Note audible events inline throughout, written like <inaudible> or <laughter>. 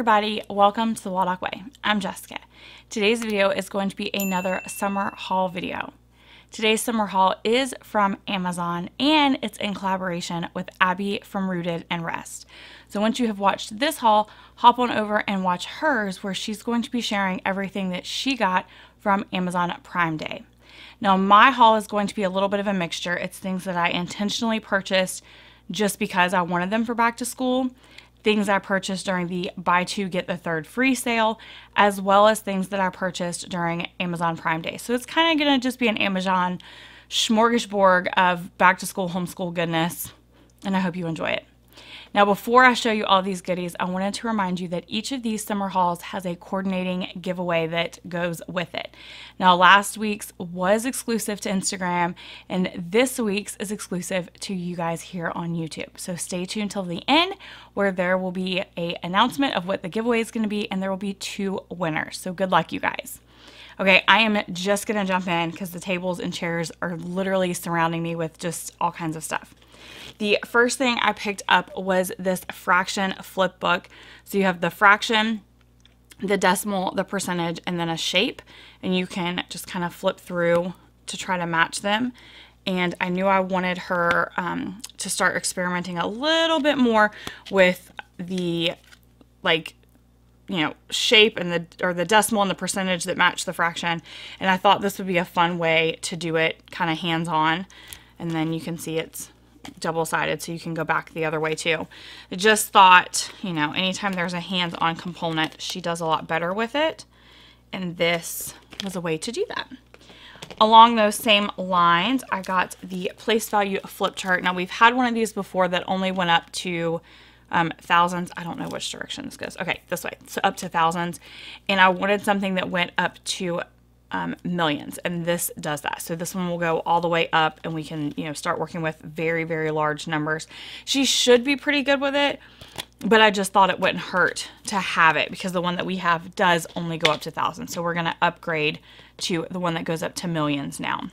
everybody, welcome to the Waldock Way. I'm Jessica. Today's video is going to be another summer haul video. Today's summer haul is from Amazon and it's in collaboration with Abby from Rooted and Rest. So once you have watched this haul, hop on over and watch hers where she's going to be sharing everything that she got from Amazon Prime Day. Now my haul is going to be a little bit of a mixture. It's things that I intentionally purchased just because I wanted them for back to school things I purchased during the buy two get the third free sale, as well as things that I purchased during Amazon Prime Day. So it's kind of going to just be an Amazon smorgasbord of back to school homeschool goodness, and I hope you enjoy it. Now, before I show you all these goodies, I wanted to remind you that each of these summer hauls has a coordinating giveaway that goes with it. Now, last week's was exclusive to Instagram, and this week's is exclusive to you guys here on YouTube. So stay tuned till the end, where there will be a announcement of what the giveaway is going to be, and there will be two winners. So good luck, you guys. Okay, I am just gonna jump in because the tables and chairs are literally surrounding me with just all kinds of stuff. The first thing I picked up was this fraction flip book. So you have the fraction, the decimal, the percentage, and then a shape. And you can just kind of flip through to try to match them. And I knew I wanted her um, to start experimenting a little bit more with the like you know shape and the or the decimal and the percentage that match the fraction and I thought this would be a fun way to do it kind of hands-on and then you can see it's double-sided so you can go back the other way too. I just thought, you know, anytime there's a hands-on component, she does a lot better with it. And this was a way to do that. Along those same lines, I got the place value flip chart. Now we've had one of these before that only went up to um, thousands. I don't know which direction this goes. Okay, this way. So up to thousands. And I wanted something that went up to um, millions and this does that. So this one will go all the way up and we can you know start working with very very large numbers. She should be pretty good with it but I just thought it wouldn't hurt to have it because the one that we have does only go up to thousands. So we're going to upgrade to the one that goes up to millions now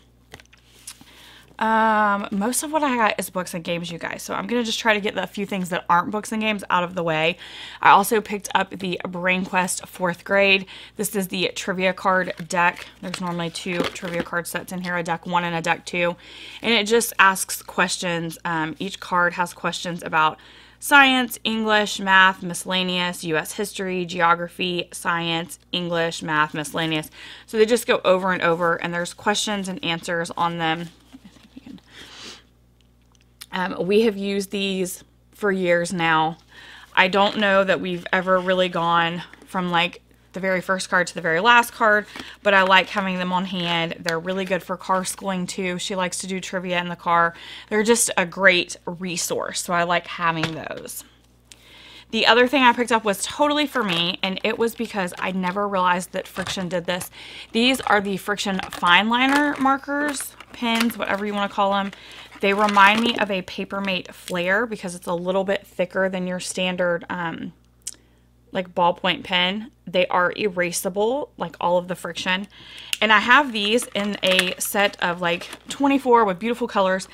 um, most of what I got is books and games, you guys. So I'm going to just try to get the few things that aren't books and games out of the way. I also picked up the Brain Quest fourth grade. This is the trivia card deck. There's normally two trivia card sets in here, a deck one and a deck two. And it just asks questions. Um, each card has questions about science, English, math, miscellaneous, U.S. history, geography, science, English, math, miscellaneous. So they just go over and over, and there's questions and answers on them. Um, we have used these for years now. I don't know that we've ever really gone from like the very first card to the very last card, but I like having them on hand. They're really good for car schooling too. She likes to do trivia in the car. They're just a great resource, so I like having those. The other thing I picked up was totally for me, and it was because I never realized that FriXion did this. These are the FriXion Fine Liner markers, pens, whatever you want to call them. They remind me of a Papermate Flair because it's a little bit thicker than your standard um, like ballpoint pen. They are erasable, like all of the FriXion. And I have these in a set of like 24 with beautiful colors,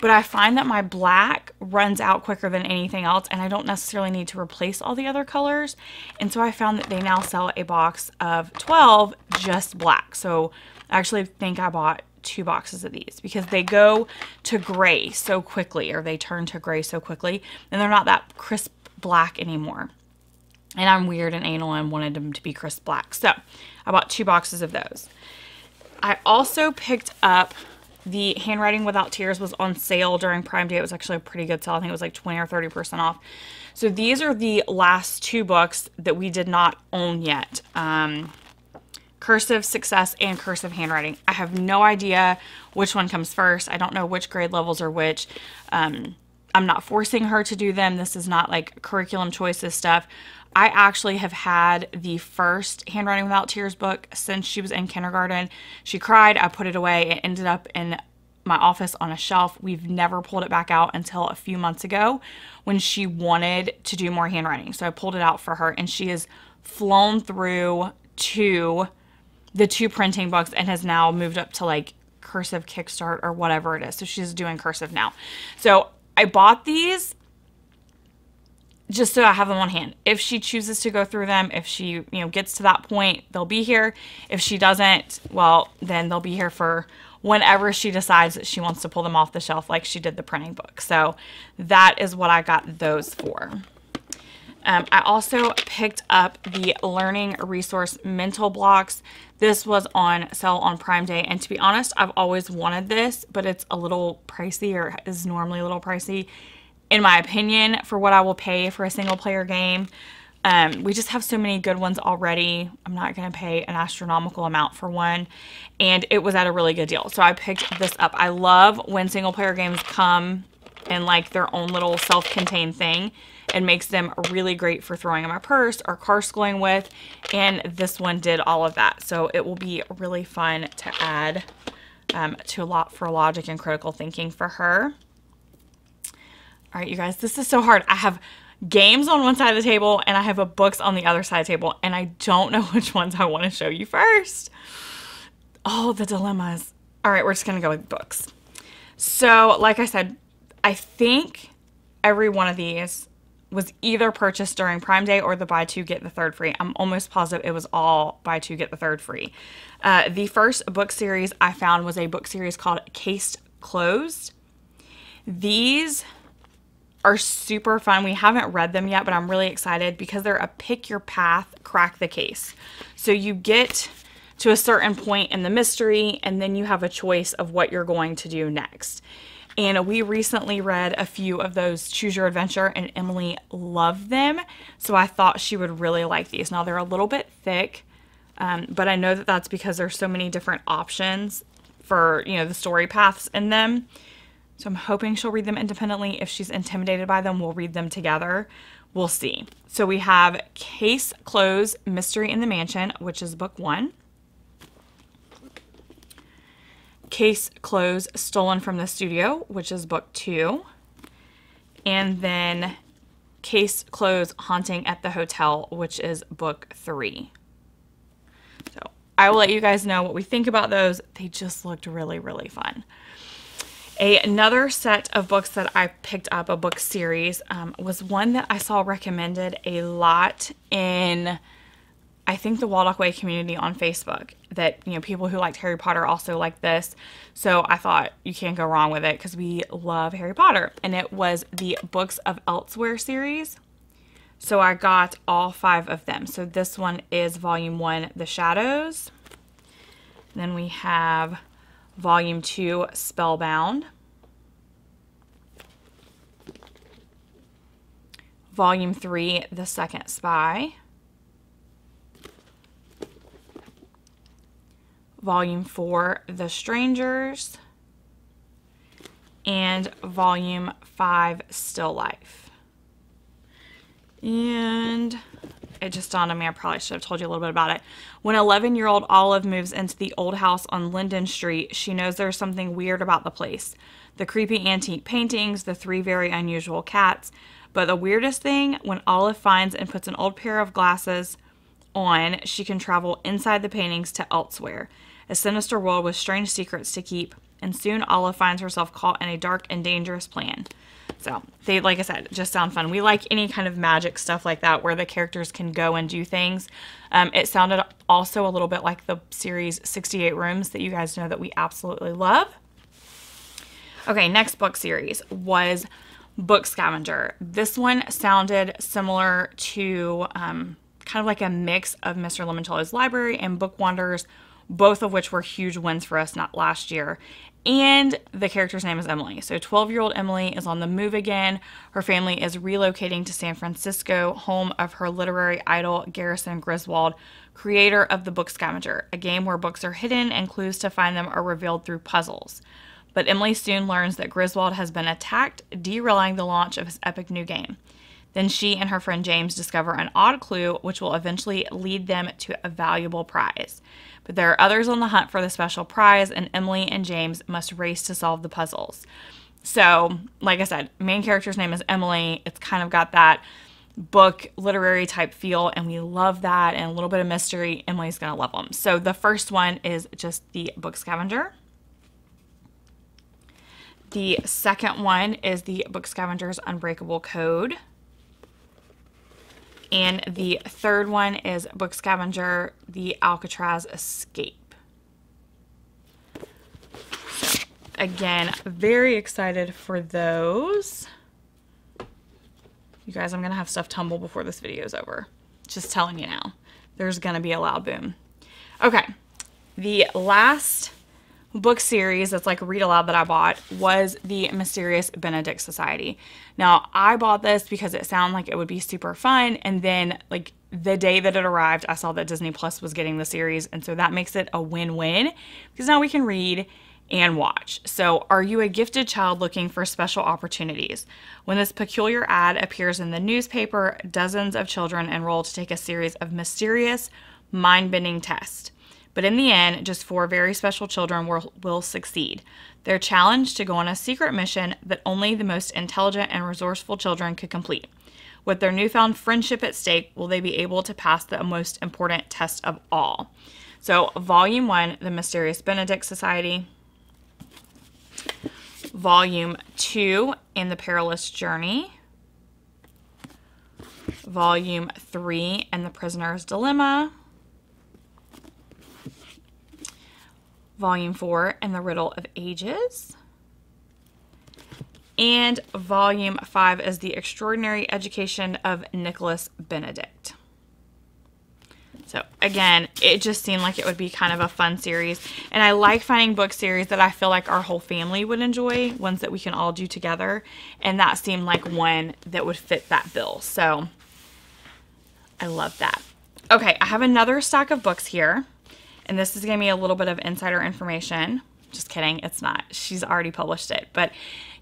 but I find that my black runs out quicker than anything else and I don't necessarily need to replace all the other colors. And so I found that they now sell a box of 12 just black. So I actually think I bought two boxes of these because they go to gray so quickly or they turn to gray so quickly and they're not that crisp black anymore. And I'm weird and anal and wanted them to be crisp black. So I bought two boxes of those. I also picked up the Handwriting Without Tears was on sale during Prime Day. It was actually a pretty good sale. I think it was like 20 or 30% off. So these are the last two books that we did not own yet. Um, cursive success and cursive handwriting. I have no idea which one comes first. I don't know which grade levels are which. Um, I'm not forcing her to do them. This is not like curriculum choices stuff. I actually have had the first Handwriting Without Tears book since she was in kindergarten. She cried, I put it away. It ended up in my office on a shelf. We've never pulled it back out until a few months ago when she wanted to do more handwriting. So I pulled it out for her and she has flown through two the two printing books and has now moved up to like cursive kickstart or whatever it is. So she's doing cursive now. So I bought these just so I have them on hand. If she chooses to go through them, if she, you know, gets to that point, they'll be here. If she doesn't, well, then they'll be here for whenever she decides that she wants to pull them off the shelf like she did the printing book. So that is what I got those for. Um, I also picked up the Learning Resource Mental Blocks. This was on sale on Prime Day, and to be honest, I've always wanted this, but it's a little pricey or is normally a little pricey in my opinion, for what I will pay for a single player game. Um, we just have so many good ones already. I'm not going to pay an astronomical amount for one. And it was at a really good deal. So I picked this up. I love when single player games come in like their own little self contained thing. It makes them really great for throwing in my purse or car schooling with. And this one did all of that. So it will be really fun to add um, to a lot for logic and critical thinking for her. All right, you guys, this is so hard. I have games on one side of the table and I have a books on the other side of the table, and I don't know <laughs> which ones I want to show you first. Oh, the dilemmas. All right, we're just going to go with books. So, like I said, I think every one of these was either purchased during Prime Day or the buy two, get the third free. I'm almost positive it was all buy two, get the third free. Uh, the first book series I found was a book series called Case Closed. These are super fun. We haven't read them yet, but I'm really excited because they're a pick your path, crack the case. So you get to a certain point in the mystery, and then you have a choice of what you're going to do next. And we recently read a few of those Choose Your Adventure, and Emily loved them. So I thought she would really like these. Now they're a little bit thick, um, but I know that that's because there's so many different options for you know the story paths in them. So I'm hoping she'll read them independently. If she's intimidated by them, we'll read them together. We'll see. So we have Case Close Mystery in the Mansion, which is book one. Case Close Stolen from the Studio, which is book two. And then Case Close Haunting at the Hotel, which is book three. So I will let you guys know what we think about those. They just looked really, really fun. A, another set of books that I picked up, a book series, um, was one that I saw recommended a lot in, I think, the Waldock Way community on Facebook. That, you know, people who liked Harry Potter also like this. So I thought you can't go wrong with it because we love Harry Potter. And it was the Books of Elsewhere series. So I got all five of them. So this one is volume one, The Shadows. Then we have Volume 2, Spellbound. Volume 3, The Second Spy. Volume 4, The Strangers. And Volume 5, Still Life. And it just dawned on me, I probably should have told you a little bit about it. When 11 year old Olive moves into the old house on Linden Street, she knows there's something weird about the place the creepy antique paintings, the three very unusual cats. But the weirdest thing, when Olive finds and puts an old pair of glasses on, she can travel inside the paintings to elsewhere, a sinister world with strange secrets to keep. And soon Olive finds herself caught in a dark and dangerous plan. So they, like I said, just sound fun. We like any kind of magic stuff like that where the characters can go and do things. Um, it sounded also a little bit like the series 68 Rooms that you guys know that we absolutely love. Okay, next book series was Book Scavenger. This one sounded similar to um, kind of like a mix of Mr. Lemoncello's Library and Book Wanderers, both of which were huge wins for us not last year. And the character's name is Emily. So 12 year old Emily is on the move again. Her family is relocating to San Francisco, home of her literary idol, Garrison Griswold, creator of the Book Scavenger, a game where books are hidden and clues to find them are revealed through puzzles. But Emily soon learns that Griswold has been attacked, derailing the launch of his epic new game. Then she and her friend James discover an odd clue, which will eventually lead them to a valuable prize. But there are others on the hunt for the special prize, and Emily and James must race to solve the puzzles. So, like I said, main character's name is Emily. It's kind of got that book literary type feel, and we love that, and a little bit of mystery. Emily's gonna love them. So, the first one is just the book scavenger. The second one is the Book Scavenger's Unbreakable Code. And the third one is Book Scavenger, The Alcatraz Escape. So, again, very excited for those. You guys, I'm going to have stuff tumble before this video is over. Just telling you now. There's going to be a loud boom. Okay. The last book series that's like read aloud that I bought was the Mysterious Benedict Society. Now, I bought this because it sounded like it would be super fun and then like the day that it arrived, I saw that Disney Plus was getting the series and so that makes it a win-win because now we can read and watch. So, are you a gifted child looking for special opportunities? When this peculiar ad appears in the newspaper, dozens of children enroll to take a series of mysterious, mind bending tests. But in the end, just four very special children will, will succeed. They're challenged to go on a secret mission that only the most intelligent and resourceful children could complete. With their newfound friendship at stake, will they be able to pass the most important test of all? So, Volume 1, The Mysterious Benedict Society. Volume 2, In the Perilous Journey. Volume 3, In the Prisoner's Dilemma. Volume 4, and the Riddle of Ages. And Volume 5 is The Extraordinary Education of Nicholas Benedict. So again, it just seemed like it would be kind of a fun series. And I like finding book series that I feel like our whole family would enjoy, ones that we can all do together. And that seemed like one that would fit that bill. So I love that. Okay, I have another stack of books here. And this is going to be a little bit of insider information. Just kidding, it's not. She's already published it. But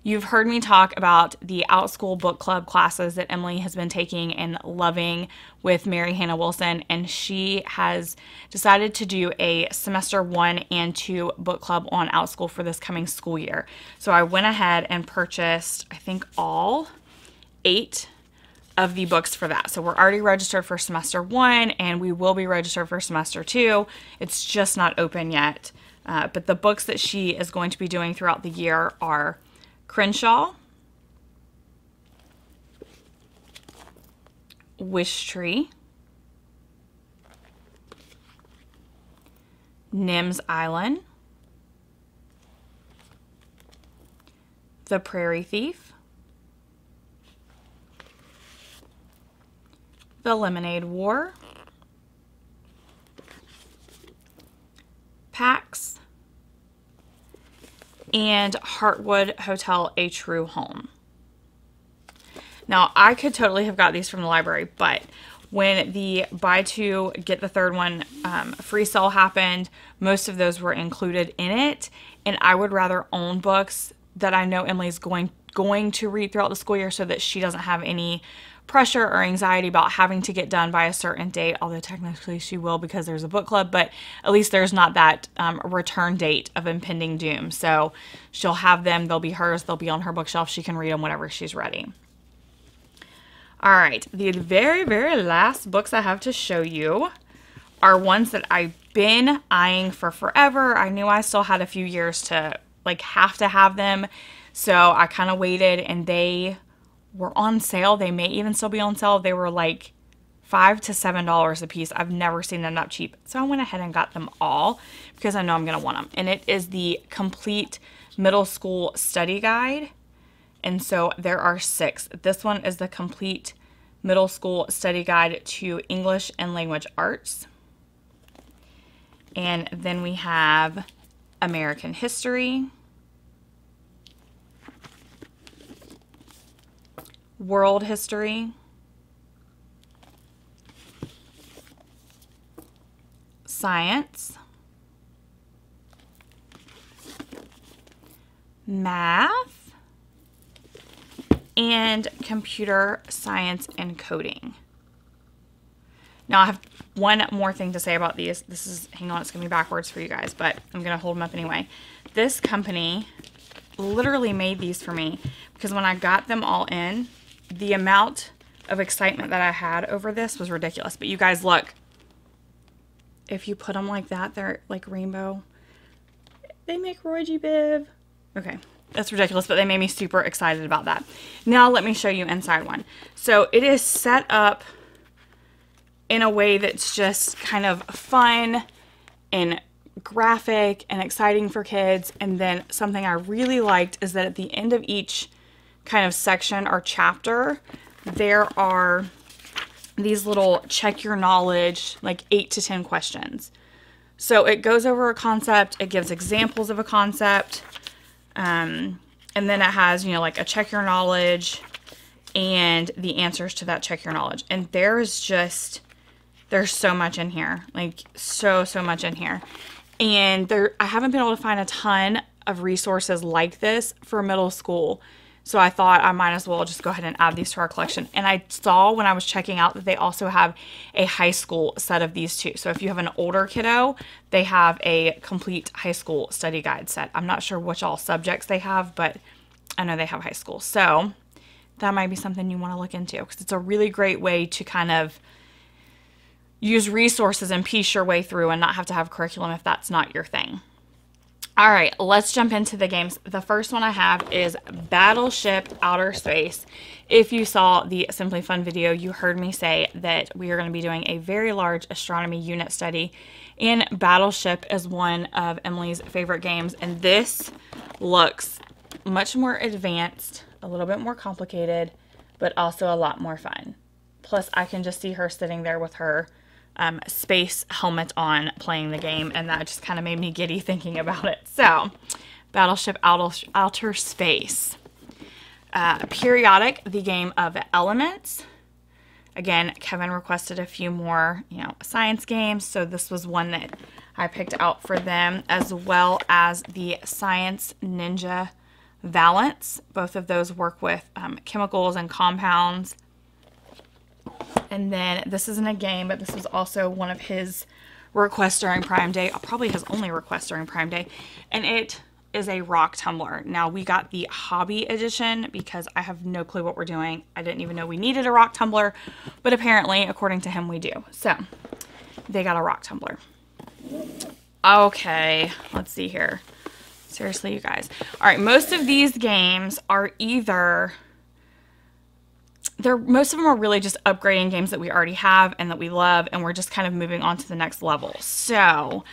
you've heard me talk about the Outschool Book Club classes that Emily has been taking and loving with Mary Hanna Wilson. And she has decided to do a semester one and two book club on Outschool for this coming school year. So I went ahead and purchased, I think, all eight of the books for that. So we're already registered for semester one and we will be registered for semester two. It's just not open yet. Uh, but the books that she is going to be doing throughout the year are Crenshaw, Wish Tree, Nims Island, The Prairie Thief, The Lemonade War, Pax, and Heartwood Hotel A True Home. Now, I could totally have got these from the library, but when the buy two, get the third one um, free sale happened, most of those were included in it. And I would rather own books that I know Emily's going going to read throughout the school year so that she doesn't have any pressure or anxiety about having to get done by a certain date, although technically she will because there's a book club, but at least there's not that um, return date of impending doom. So she'll have them, they'll be hers, they'll be on her bookshelf. She can read them whenever she's ready. All right, the very, very last books I have to show you are ones that I've been eyeing for forever. I knew I still had a few years to like have to have them. So I kind of waited and they were on sale. They may even still be on sale. They were like five to seven dollars a piece. I've never seen them that cheap. So I went ahead and got them all because I know I'm gonna want them. And it is the complete middle school study guide. And so there are six. This one is the complete middle school study guide to English and language arts. And then we have American history. World history, science, math, and computer science and coding. Now I have one more thing to say about these. This is, hang on, it's to be backwards for you guys, but I'm to hold them up anyway. This company literally made these for me because when I got them all in, the amount of excitement that I had over this was ridiculous. But you guys, look. If you put them like that, they're like rainbow. They make Roy G. Biv. Okay, that's ridiculous, but they made me super excited about that. Now let me show you inside one. So it is set up in a way that's just kind of fun and graphic and exciting for kids. And then something I really liked is that at the end of each kind of section or chapter, there are these little check your knowledge, like eight to 10 questions. So it goes over a concept, it gives examples of a concept, um, and then it has, you know, like a check your knowledge and the answers to that check your knowledge. And there's just, there's so much in here, like so, so much in here. And there, I haven't been able to find a ton of resources like this for middle school. So I thought I might as well just go ahead and add these to our collection. And I saw when I was checking out that they also have a high school set of these too. So if you have an older kiddo, they have a complete high school study guide set. I'm not sure which all subjects they have, but I know they have high school. So that might be something you want to look into because it's a really great way to kind of use resources and piece your way through and not have to have curriculum if that's not your thing. All right, let's jump into the games. The first one I have is Battleship Outer Space. If you saw the Simply Fun video, you heard me say that we are going to be doing a very large astronomy unit study, and Battleship is one of Emily's favorite games, and this looks much more advanced, a little bit more complicated, but also a lot more fun. Plus, I can just see her sitting there with her um, space helmet on playing the game, and that just kind of made me giddy thinking about it. So, Battleship Outer, Outer Space. Uh, periodic, the game of elements. Again, Kevin requested a few more, you know, science games, so this was one that I picked out for them, as well as the Science Ninja Valence. Both of those work with um, chemicals and compounds. And then this isn't a game, but this is also one of his requests during Prime Day. Probably his only request during Prime Day. And it is a rock tumbler. Now we got the hobby edition because I have no clue what we're doing. I didn't even know we needed a rock tumbler, but apparently, according to him, we do. So they got a rock tumbler. Okay, let's see here. Seriously, you guys. All right, most of these games are either they're most of them are really just upgrading games that we already have and that we love and we're just kind of moving on to the next level. So,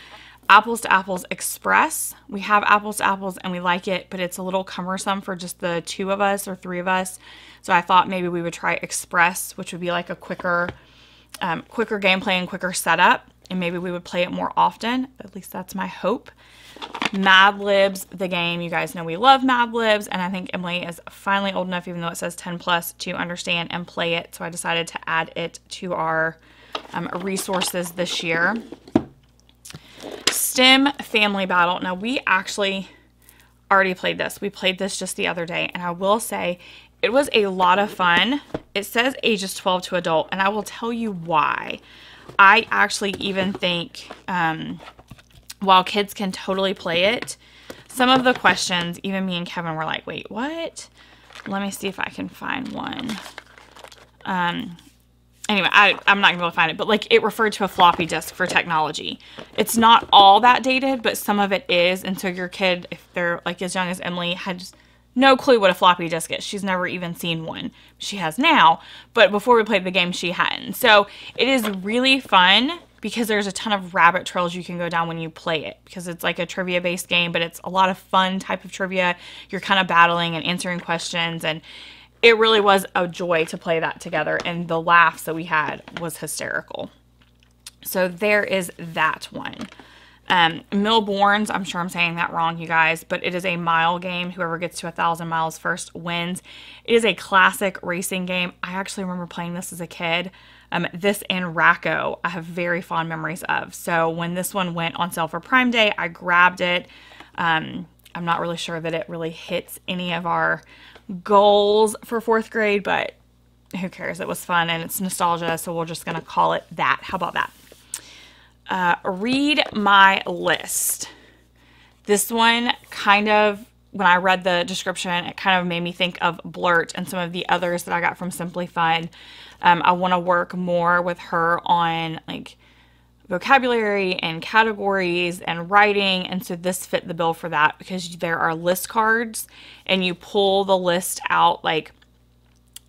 Apples to Apples Express. We have Apples to Apples and we like it, but it's a little cumbersome for just the two of us or three of us. So I thought maybe we would try Express, which would be like a quicker um, quicker gameplay and quicker setup and maybe we would play it more often. At least that's my hope. Mad Libs, the game. You guys know we love Mad Libs, and I think Emily is finally old enough, even though it says 10 plus, to understand and play it. So I decided to add it to our um, resources this year. STEM Family Battle. Now, we actually already played this. We played this just the other day, and I will say it was a lot of fun. It says ages 12 to adult, and I will tell you why. I actually even think um, while kids can totally play it, some of the questions, even me and Kevin were like, wait, what? Let me see if I can find one. Um, anyway, I, I'm not gonna be able to find it, but like it referred to a floppy disk for technology. It's not all that dated, but some of it is. And so your kid, if they're like as young as Emily, had no clue what a floppy disk is. She's never even seen one. She has now, but before we played the game, she hadn't. So it is really fun because there's a ton of rabbit trails you can go down when you play it because it's like a trivia based game, but it's a lot of fun type of trivia. You're kind of battling and answering questions and it really was a joy to play that together and the laughs that we had was hysterical. So there is that one. Um, Millborns, I'm sure I'm saying that wrong, you guys, but it is a mile game. Whoever gets to a thousand miles first wins. It is a classic racing game. I actually remember playing this as a kid. Um, this and Rack-O, I have very fond memories of. So when this one went on sale for Prime Day, I grabbed it. Um, I'm not really sure that it really hits any of our goals for fourth grade, but who cares? It was fun and it's nostalgia, so we're just going to call it that. How about that? Uh, read my list. This one kind of, when I read the description, it kind of made me think of Blurt and some of the others that I got from Simply Fun. Um, I want to work more with her on like vocabulary and categories and writing. And so this fit the bill for that because there are list cards and you pull the list out like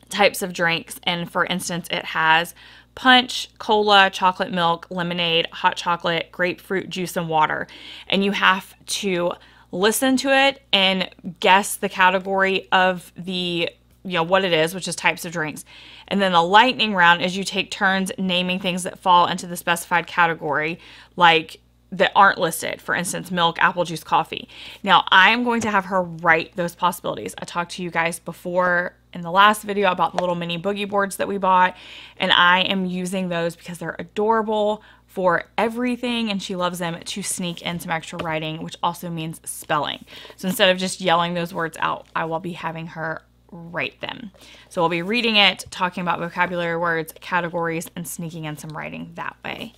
types of drinks. And for instance, it has punch, cola, chocolate milk, lemonade, hot chocolate, grapefruit juice, and water. And you have to listen to it and guess the category of the you know what it is which is types of drinks. And then the lightning round is you take turns naming things that fall into the specified category like that aren't listed. For instance milk apple juice coffee. Now i am going to have her write those possibilities. I talked to you guys before in the last video about the little mini boogie boards that we bought and i am using those because they're adorable for everything and she loves them to sneak in some extra writing, which also means spelling. So instead of just yelling those words out, I will be having her write them. So we'll be reading it, talking about vocabulary words, categories, and sneaking in some writing that way.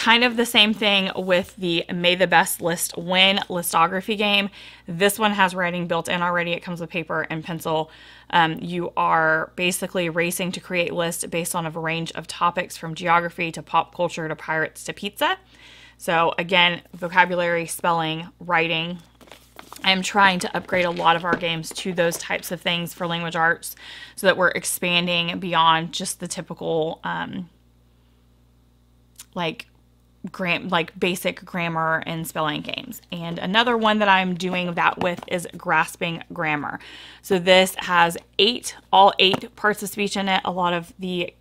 Kind of the same thing with the May the Best List Win listography game. This one has writing built in already. It comes with paper and pencil. Um, you are basically racing to create lists based on a range of topics from geography to pop culture to pirates to pizza. So, again, vocabulary, spelling, writing. I am trying to upgrade a lot of our games to those types of things for language arts so that we're expanding beyond just the typical, um, like gram like basic grammar and spelling games. And another one that I'm doing that with is grasping grammar. So this has eight, all eight parts of speech in it. A lot of the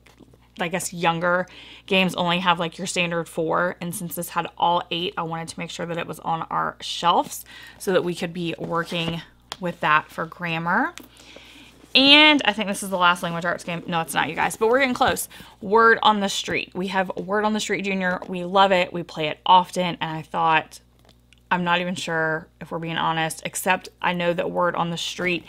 I guess younger games only have like your standard four. And since this had all eight, I wanted to make sure that it was on our shelves so that we could be working with that for grammar. And I think this is the last language arts game. No, it's not, you guys, but we're getting close. Word on the Street. We have Word on the Street Junior. We love it. We play it often. And I thought, I'm not even sure if we're being honest, except I know that Word on the Street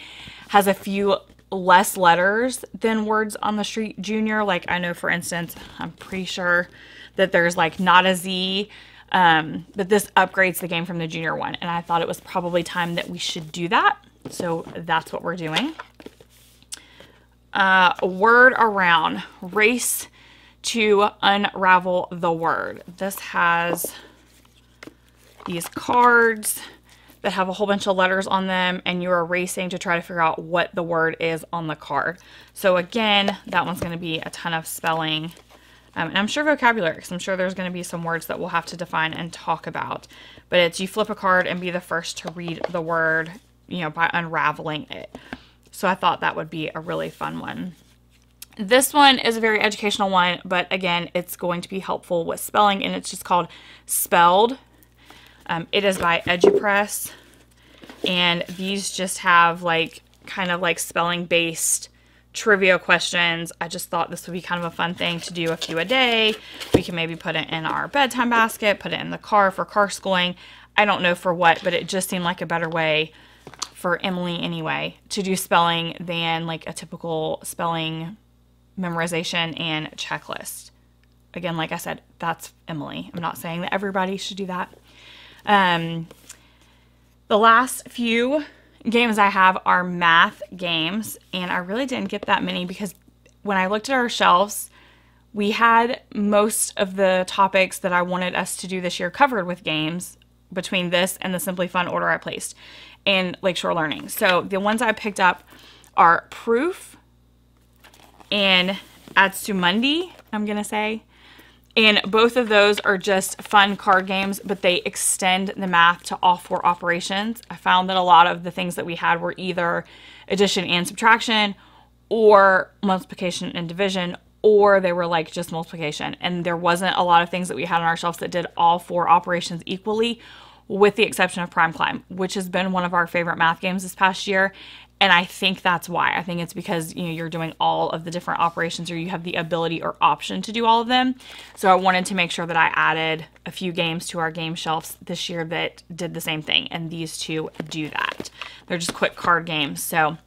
has a few less letters than Words on the Street Junior. Like, I know, for instance, I'm pretty sure that there's like not a Z. Um, but this upgrades the game from the junior one. And I thought it was probably time that we should do that. So that's what we're doing uh, word around, race to unravel the word. This has these cards that have a whole bunch of letters on them and you're racing to try to figure out what the word is on the card. So again, that one's going to be a ton of spelling. Um, and I'm sure vocabulary, because I'm sure there's going to be some words that we'll have to define and talk about. But it's you flip a card and be the first to read the word, you know, by unraveling it. So I thought that would be a really fun one. This one is a very educational one, but again, it's going to be helpful with spelling, and it's just called Spelled. Um, it is by EduPress, and these just have like kind of like spelling based trivia questions. I just thought this would be kind of a fun thing to do a few a day. We can maybe put it in our bedtime basket, put it in the car for car schooling. I don't know for what, but it just seemed like a better way for Emily anyway, to do spelling than like a typical spelling memorization and checklist. Again, like I said, that's Emily. I'm not saying that everybody should do that. Um, the last few games I have are math games, and I really didn't get that many because when I looked at our shelves, we had most of the topics that I wanted us to do this year covered with games between this and the Simply Fun order I placed and Lakeshore Learning. So the ones I picked up are Proof and Adsumandi, I'm going to say. And both of those are just fun card games, but they extend the math to all four operations. I found that a lot of the things that we had were either addition and subtraction or multiplication and division or they were like just multiplication. And there wasn't a lot of things that we had on our shelves that did all four operations equally with the exception of Prime Climb, which has been one of our favorite math games this past year. And I think that's why. I think it's because you know you're doing all of the different operations or you have the ability or option to do all of them. So I wanted to make sure that I added a few games to our game shelves this year that did the same thing. And these two do that. They're just quick card games. So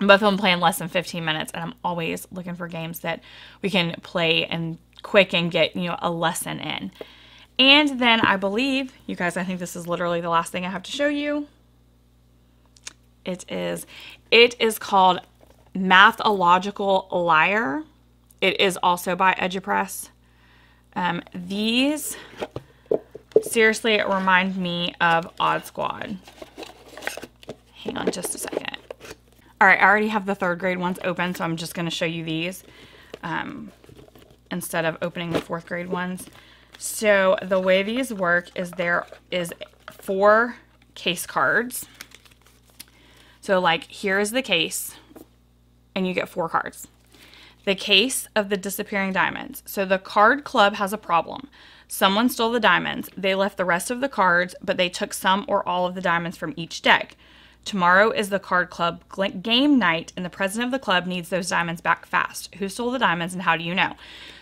both of them play in less than 15 minutes. And I'm always looking for games that we can play and quick and get, you know, a lesson in. And then I believe, you guys, I think this is literally the last thing I have to show you. It is, it is called Mathological Liar. It is also by EduPress. Um, these seriously remind me of Odd Squad. Hang on just a second. All right, I already have the third grade ones open, so I'm just going to show you these. um, instead of opening the fourth grade ones. So the way these work is there is four case cards. So like here's the case and you get four cards. The case of the disappearing diamonds. So the card club has a problem. Someone stole the diamonds. They left the rest of the cards, but they took some or all of the diamonds from each deck. Tomorrow is the card club game night, and the president of the club needs those diamonds back fast. Who stole the diamonds, and how do you know?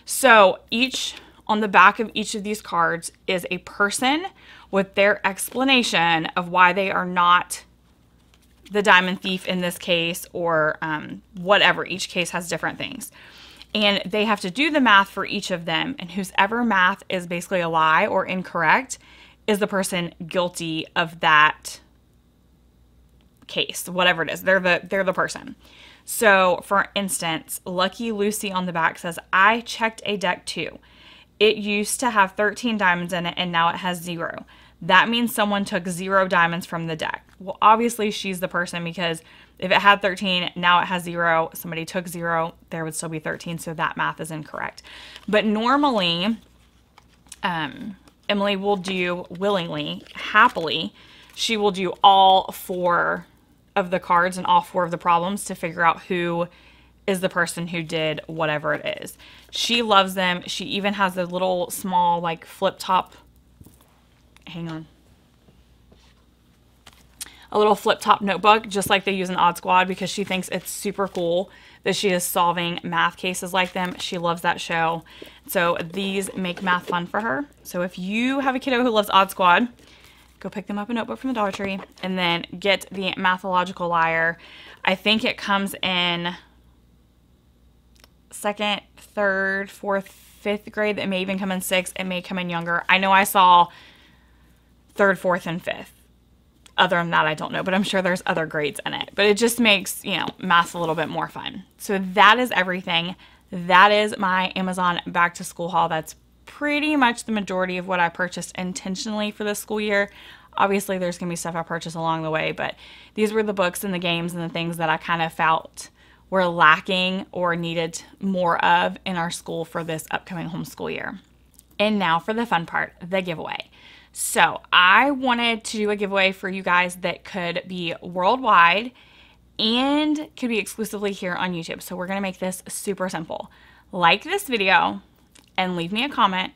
So each on the back of each of these cards is a person with their explanation of why they are not the diamond thief in this case, or um, whatever. Each case has different things. And they have to do the math for each of them. And whoever math is basically a lie or incorrect is the person guilty of that case, whatever it is. They're the they're the person. So, for instance, Lucky Lucy on the back says, "I checked a deck too. It used to have 13 diamonds in it and now it has 0. That means someone took 0 diamonds from the deck." Well, obviously she's the person because if it had 13, now it has 0, somebody took 0, there would still be 13, so that math is incorrect. But normally um, Emily will do willingly, happily, she will do all four of the cards and all four of the problems to figure out who is the person who did whatever it is. She loves them. She even has a little small like flip top. Hang on. A little flip top notebook, just like they use in Odd Squad, because she thinks it's super cool that she is solving math cases like them. She loves that show. So these make math fun for her. So if you have a kiddo who loves Odd Squad, go pick them up a notebook from the Dollar Tree, and then get the Mathological Liar. I think it comes in second, third, fourth, fifth grade. It may even come in sixth. It may come in younger. I know I saw third, fourth, and fifth. Other than that, I don't know, but I'm sure there's other grades in it. But it just makes, you know, math a little bit more fun. So that is everything. That is my Amazon back to school haul. That's pretty much the majority of what I purchased intentionally for this school year. Obviously, there's going to be stuff I purchased along the way, but these were the books and the games and the things that I kind of felt were lacking or needed more of in our school for this upcoming homeschool year. And now for the fun part the giveaway. So, I wanted to do a giveaway for you guys that could be worldwide and could be exclusively here on YouTube. So, we're going to make this super simple. Like this video, and leave me a comment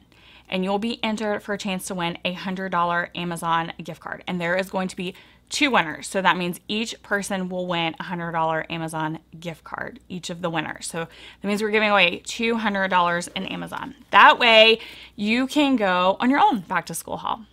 and you'll be entered for a chance to win a $100 Amazon gift card. And there is going to be two winners. So that means each person will win a $100 Amazon gift card, each of the winners. So that means we're giving away $200 in Amazon. That way you can go on your own back to school haul.